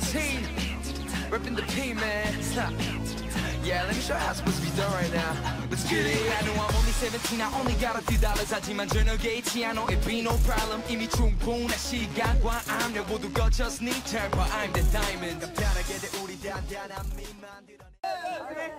17 Ripping the P, man Stop. Yeah, let me show you how it's supposed to be done right now Let's get it I know I'm only 17, I only got a few dollars 하지만 저녁에 있지 않아 It be no problem 이미 충분한 시간과 I'm 모두 거쳤니 Tell me I'm the diamond 변하게 돼 우리 단단한 미만 드러내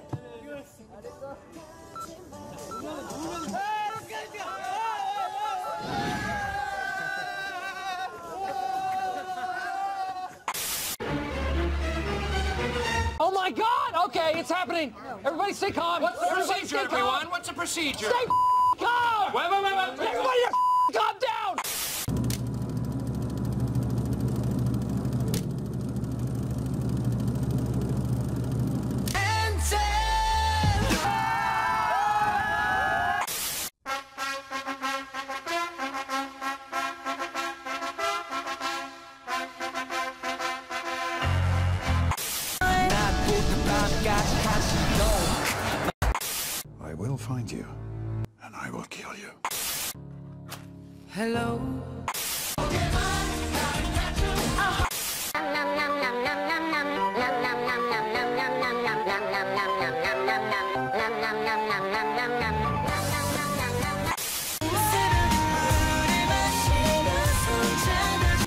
my God! Okay, it's happening. Everybody stay calm. What's the procedure, everyone? What's the procedure? Stay calm. Wait. I will find you, and I will kill you. Hello.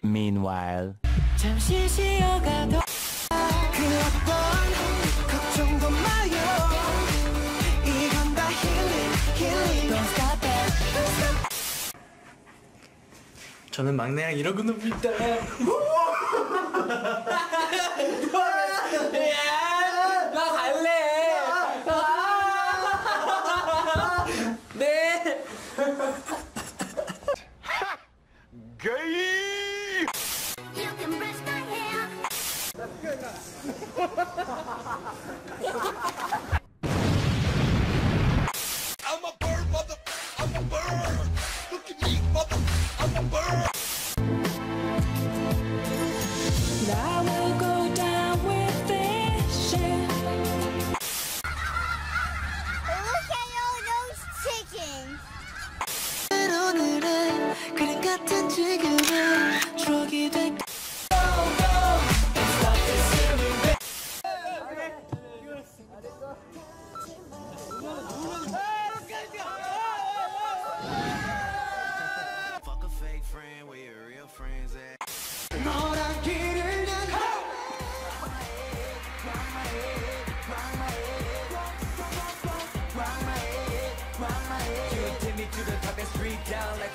Meanwhile. 저는 막내랑 이러고 놉니다. 나 갈래. 네. Can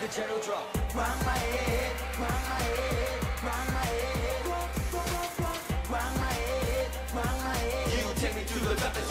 a gentle drop. Rock my head, rock my head, rock my head, rock my head, rock my head. You take me to the top